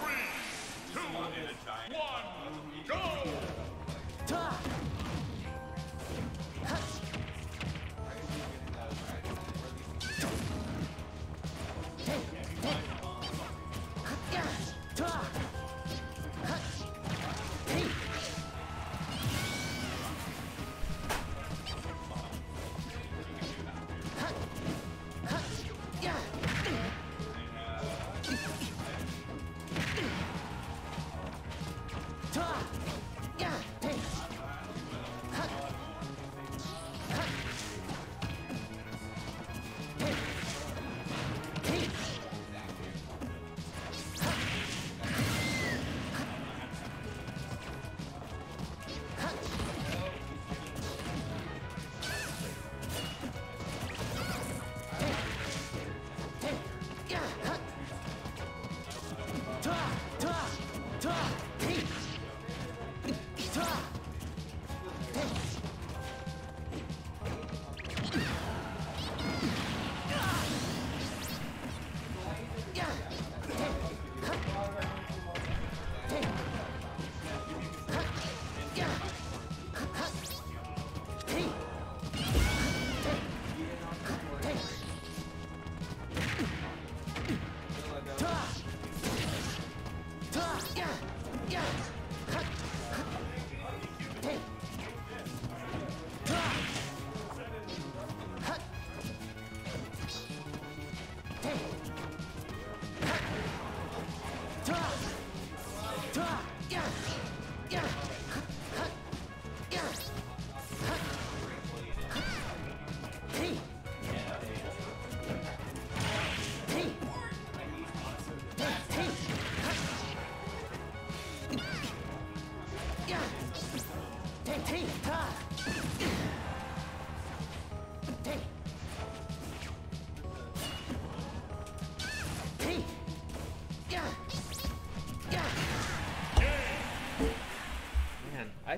Three, two, one, go! Ta! Huh!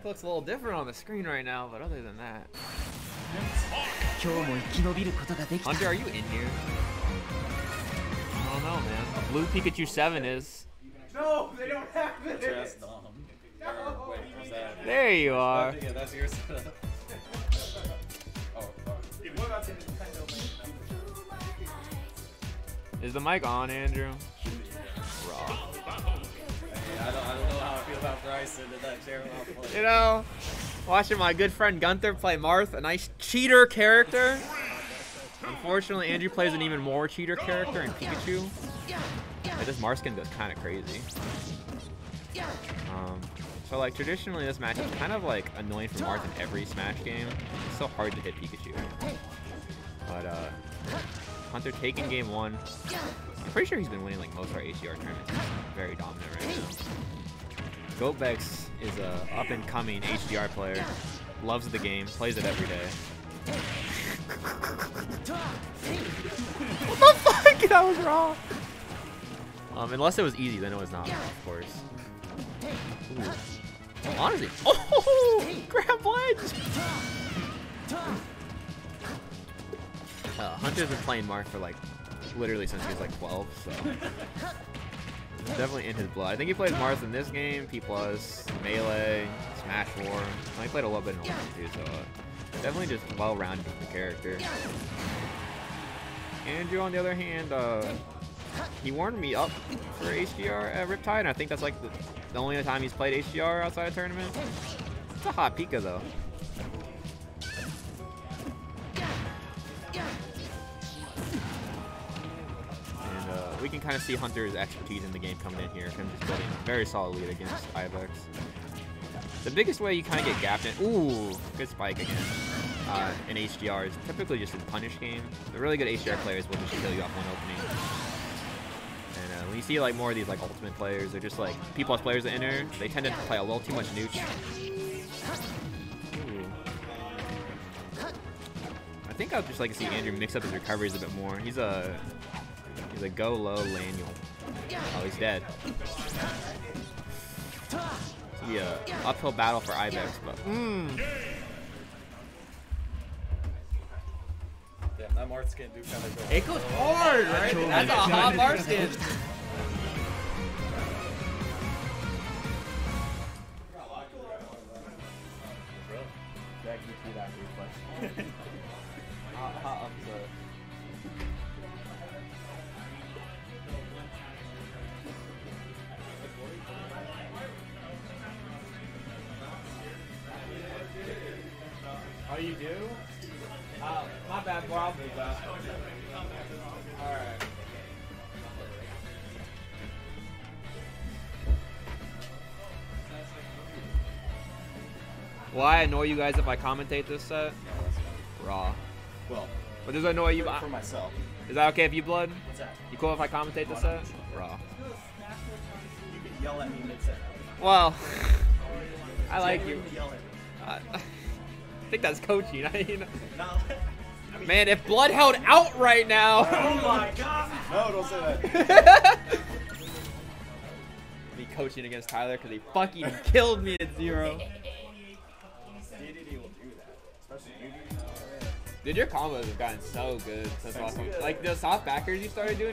deck looks a little different on the screen right now, but other than that. Hunter, are you in here? I don't know, man. A blue Pikachu 7 is. No, they don't have it! Just dumb. No. Wait, there you are. Yeah, that's your oh, Is the mic on, Andrew? Raw. Hey, I don't, I don't about Bryson in that. You know, watching my good friend Gunther play Marth, a nice cheater character. Unfortunately, Andrew plays an even more cheater character in Pikachu. This Marth skin goes kind of crazy. Um, so like traditionally, this match is kind of like annoying for Marth in every Smash game. It's so hard to hit Pikachu. But uh, Hunter taking game one. I'm pretty sure he's been winning like most of our ACR tournaments. He's very dominant right now. Goatbex is a up and coming HDR player. Loves the game, plays it every day. what the fuck? That was wrong. Um, unless it was easy, then it was not, of course. Ooh. Honestly, oh, grab ledge. Uh, Hunter's been playing Marth for like literally since he was like 12, so definitely in his blood. I think he plays Marth in this game, P plus, Melee, Smash War. Well, he played a little bit in Ultimate too, so uh, definitely just well-rounded the character. Andrew, on the other hand, uh, he warmed me up for HDR at Riptide, and I think that's like the, the only time he's played HDR outside of tournament. It's a hot Pika though. We can kind of see Hunter's expertise in the game coming in here, him just building a very solid lead against Ibex. The biggest way you kind of get gapped in, ooh, good spike again, uh, in HDR is typically just a punish game. The really good HDR players will just kill you off one opening. And uh, when you see like more of these like ultimate players, they're just like P plus players that enter, they tend to play a little too much nooch. I think I'd just like to see Andrew mix up his recoveries a bit more. He's a he's a go low Laniel. Oh, he's dead. Yeah, uphill battle for Ibex, but mm, Damn, that Marth skin do kind of go. it goes hard, right? That's a hot Marth skin. Oh, you do? Uh, my bad, bro. I'll move that. Alright. Will I annoy you guys if I commentate this set? Raw. Well, But does it annoy you? for myself. Is that okay if you blood? What's that? You cool if I commentate this set? Raw. You can yell at me mid-set. Well, I like you. Yell at me. I I think that's coaching. I mean, Not- I mean, man, if Blood held out right now. oh my god! No, don't say that. Me coaching against Tyler because he fucking killed me at zero. Dude, your combos have gotten so good since last. Like the soft backers you started doing